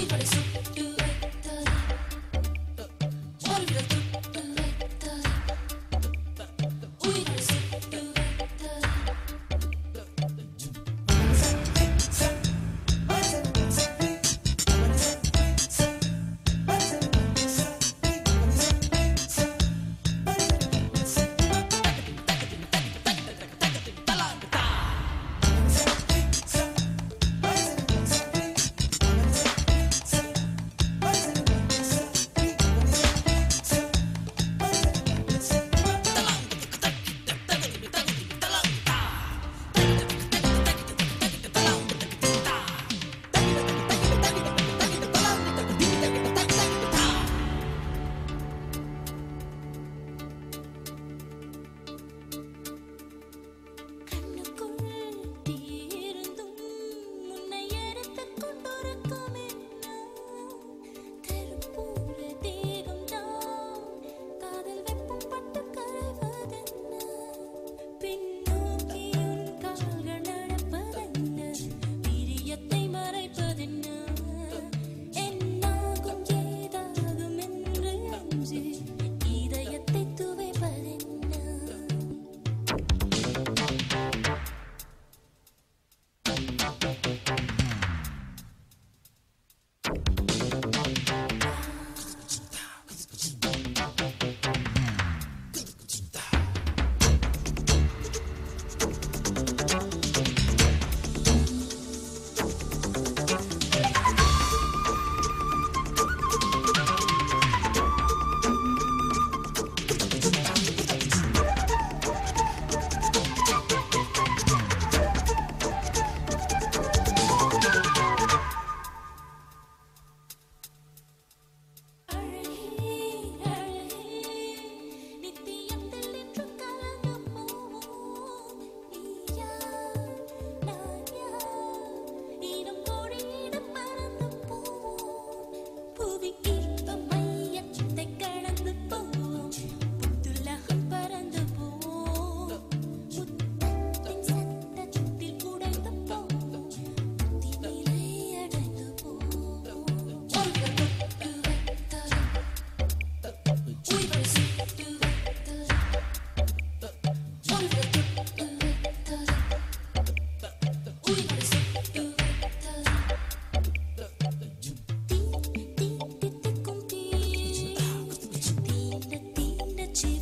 muy por Chỉ